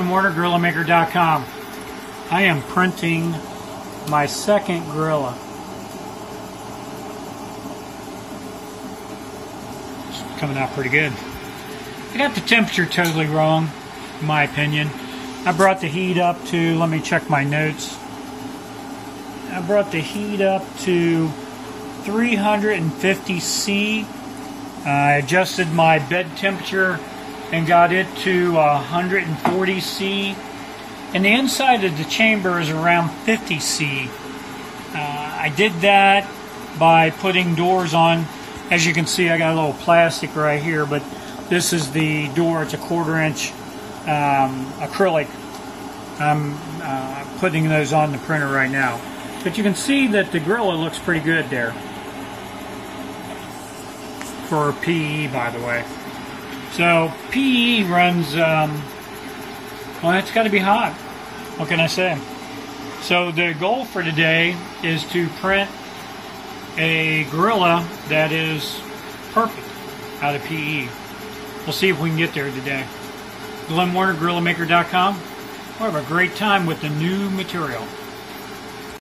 GorillaMaker.com. I am printing my second gorilla. It's coming out pretty good. I got the temperature totally wrong, in my opinion. I brought the heat up to, let me check my notes. I brought the heat up to 350 C. I adjusted my bed temperature and got it to 140 C. And the inside of the chamber is around 50 C. Uh, I did that by putting doors on. As you can see, I got a little plastic right here, but this is the door. It's a quarter inch um, acrylic. I'm uh, putting those on the printer right now. But you can see that the Gorilla looks pretty good there. For PE, by the way. So, PE runs, um, well, it's got to be hot. What can I say? So, the goal for today is to print a Gorilla that is perfect out of PE. We'll see if we can get there today. Glenn Warner, GorillaMaker.com. We'll have a great time with the new material.